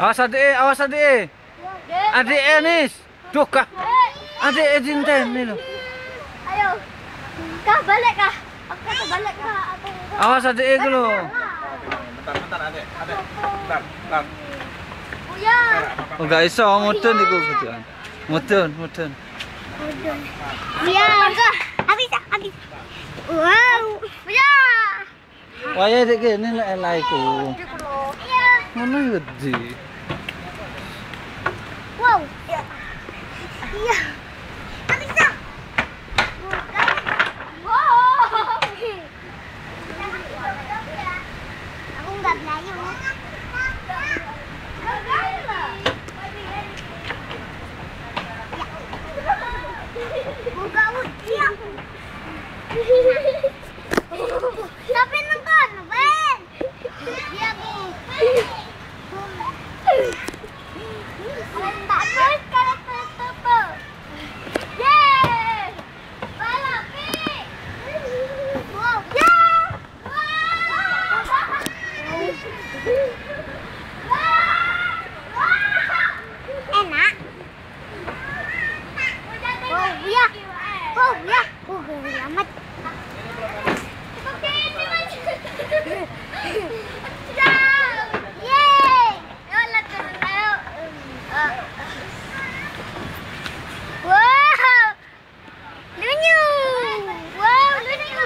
Awas adik, awas adik. Adik Enis. Duh kah. Adik izin ini loh. Ayo. Kah balik kah? Aku kata balik kah? Aku Awas adik itu loh. Bentar, bentar, adek, adek. Bentar, bentar. Buya. Oh gak iso mudun iku kebetulan. Mudun, mudun. Buya. Habis, habis. Wow. Buya. Waya adik kene lek elah iku. Iya. Ngono ya. Wow. Iya. Habis dah. Wow. Aku nggak belayu. Buka usia. Tapi nengkan, Ben. Dia bu. Tak terus kalau tutup. Yeay. Balap, Pi. Wow. Yeay. Enak. Oh, iya. Oh, iya. Oh, amat. Yeay. Yuk, let's go. Ayo. Ah. Wow. Lunyu. Wow, lunyu.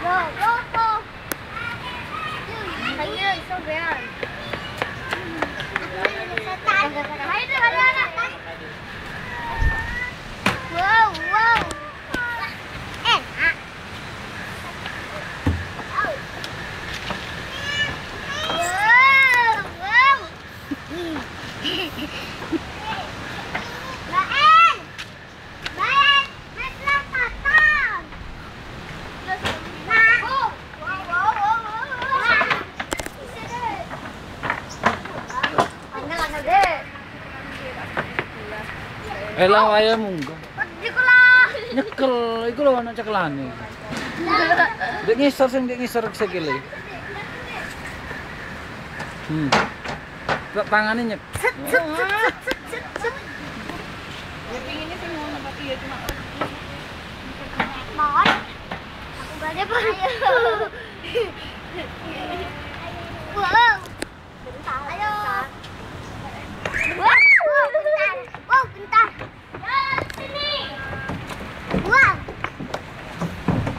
Go, go, go. Ayo, so bad. Ayo, ada anak. Wow, wow. Enak. Wow, wow. Baen! Baen! Mas lang tatang! Nah! Wow, wow, wow, wow! Ano, ano, de? Elah waya munggah. Di ko lang! Nyekel, iku lho anak cekelane. Dek ngisor sing dek ngisor sikile. Hmm. Tak tangane nyek. Set, set, set, set. Mohon. Aku balik pa. Wow. Bentar. Ayo. Wow, wow, bentar. Wow, bentar. Sini. Wow.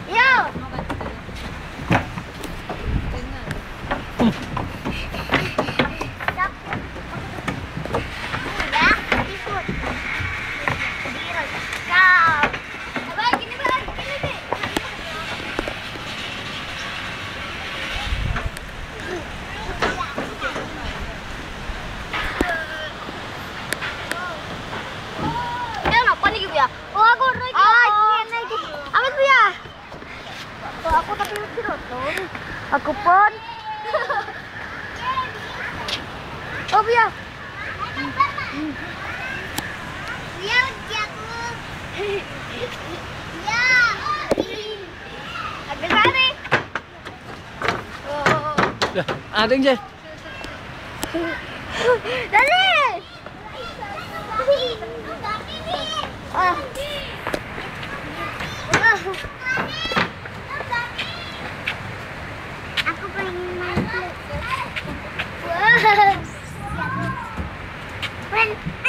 Yo. Stop. Ya, ikut. Biro. Stop. Abang, gini bang, gini nih. Dia kenapa nih gitu ya? Oh aku naik. Ah iya naik. Apa tuh ya? Aku tapi lucu tuh. Aku pun. Oh biar. Iya uji aku. Iya. Ada sari. Oh. Dah, ada yang je. Dali. Ah. Bye.